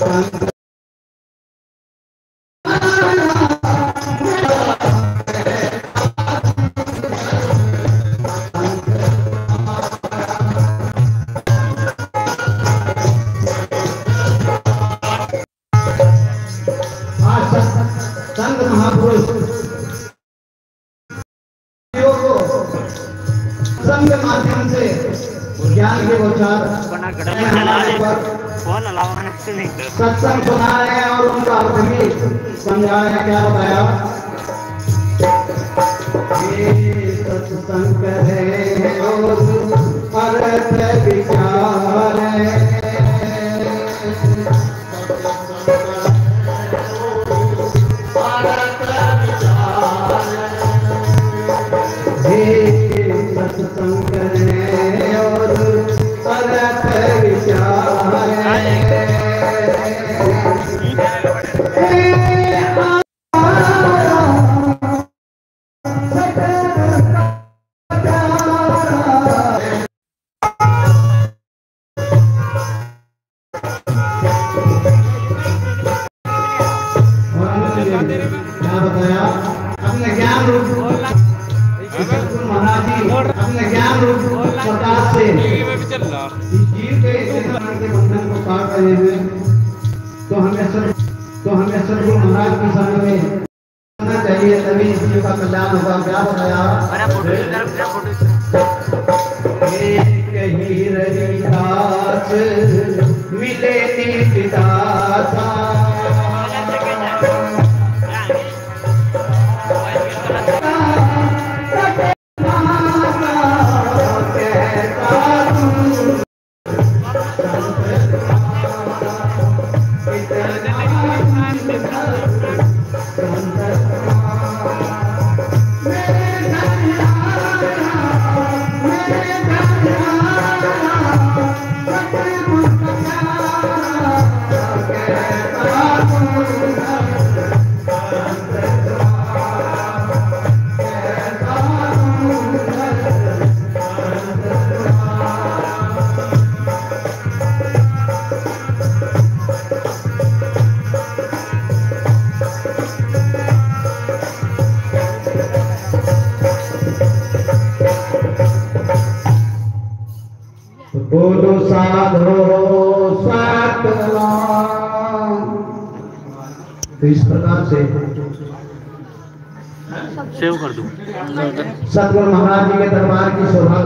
को संत के माध्यम से ज्ञान के नहीं? सत्संग सुना रहे हैं और उनका अर्थ भी समझा रहे हैं क्या बताया सत्संग है अर्थ विचार रूप से। जीव के इस के बंधन को काट रहे हैं तो हमें सब तो हमें सतगुरु महाराज की संग में चाहिए, तभी इस जीव का कल्याण होगा। क्या बताया? अरे फ़ोटो की तरफ़ क्या Thank you. बोलो साधो तो इस प्रकार से सेव कर दो। सतगुरु महाराज जी के दरबार की शोभा